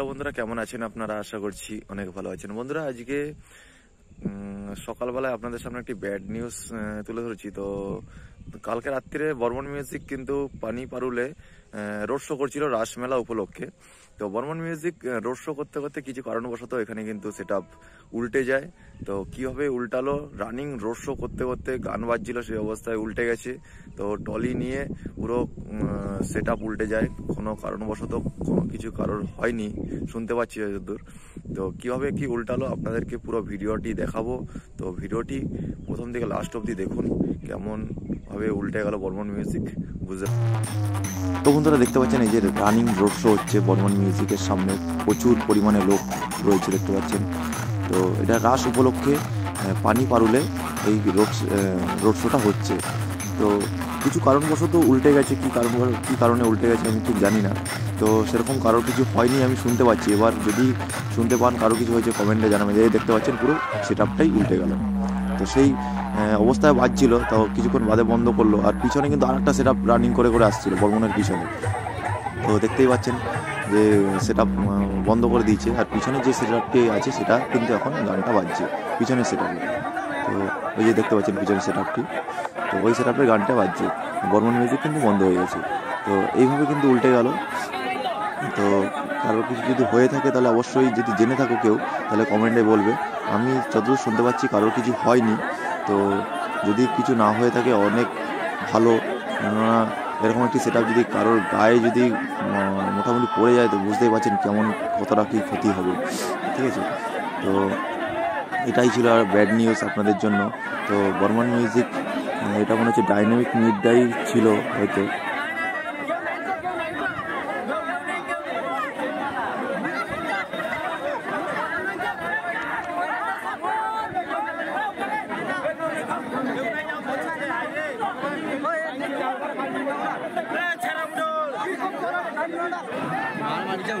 Hello বন্ধুরা, কেমন আছেন আপনারা? আশা করছি অনেক ভালো আছেন। বন্ধুরা, আজকে সকালবেলায় আপনাদের সামনে একটি ব্যাড নিউজ তুলে ধরেছি। তো কালকে রাত্রিরে বর্মন মিউজিক কিন্তু পানি পারুলে রোড শো করছিল রাসমেলা উপলক্ষে। তো বর্মন মিউজিক রোড শো করতে করতে কিছু কারণবশত এখানে কিন্তু সেটা উল্টে যায়। তো কীভাবে উল্টালো। রানিং রোড শো করতে করতে গান বাজছিল, সেই অবস্থায় উল্টে গেছে। তো টলি নিয়ে পুরো সেট আপ উল্টে যায়। কোনো কারণবশত কোনো কিছু কারোর হয়নি। শুনতে পাচ্ছি যতদূর তো কীভাবে কি উল্টালো আপনাদেরকে পুরো ভিডিওটি দেখাবো। তো ভিডিওটি প্রথম থেকে লাস্ট অবধি দেখুন। কেমন ভাবে উল্টে গেল বর্মন মিউজিক বুঝতে তো বন্ধুরা দেখতে পাচ্ছেন, এই যে রানিং রোড শো হচ্ছে বর্মন মিউজিকের সামনে। প্রচুর পরিমাণে লোক রয়েছে, দেখতে পাচ্ছেন। তো এটা রাস উপলক্ষে পানি পারুলে এই রোড রোড শোটা হচ্ছে। তো কিছু কারণবশত উল্টে গেছে, কি কারণ, কী কারণে উল্টে গেছে আমি ঠিক জানি না। তো সেরকম কারোর কিছু হয়নি, আমি শুনতে পাচ্ছি। এবার যদি শুনতে পান কারও কিছু হয়েছে কমেন্টে জানাবেন। এই দেখতে পাচ্ছেন পুরো সেট আপটাই উল্টে গেল। তো সেই অবস্থায় বাজছিল তো কিছুক্ষণ বাদে বন্ধ করল, আর পিছনে কিন্তু আরেকটা সেট আপ রানিং করে করে আসছিল বর্মনের পিছনে। তো দেখতেই পাচ্ছেন যে সেটা বন্ধ করে দিয়েছে, আর পিছনে যে সেট আপটি আছে, সেটা কিন্তু এখন গানটা বাজছে, পিছনের সেট তো ওই যে দেখতে পাচ্ছেন পিছনের সেট আপটি তো ওই সেট আপের গানটা বাজছে। বর্মন মিউজিক কিন্তু বন্ধ হয়ে গেছে। তো এইভাবে কিন্তু উল্টে গেল। তো কারোর কিছু যদি হয়ে থাকে, তাহলে অবশ্যই যদি জেনে থাকো কেউ, তাহলে কমেন্টে বলবে। আমি যতদূর শুনতে পাচ্ছি, কারোর কিছু হয়নি। তো যদি কিছু না হয়ে থাকে, অনেক ভালো। কেননা এরকম একটি সেট যদি কারোর গায়ে যদি মোটামুটি পড়ে যায়, তো বুঝতেই পারছেন কেমন কতটা কী ক্ষতি হবে। ঠিক আছে? তো এটাই ছিল আর ব্যাড নিউজ আপনাদের জন্য। তো বর্মন মিউজিক মানে এটা মনে হচ্ছে ডাইনামিক মিডটাই ছিল হয়তো। মার যাও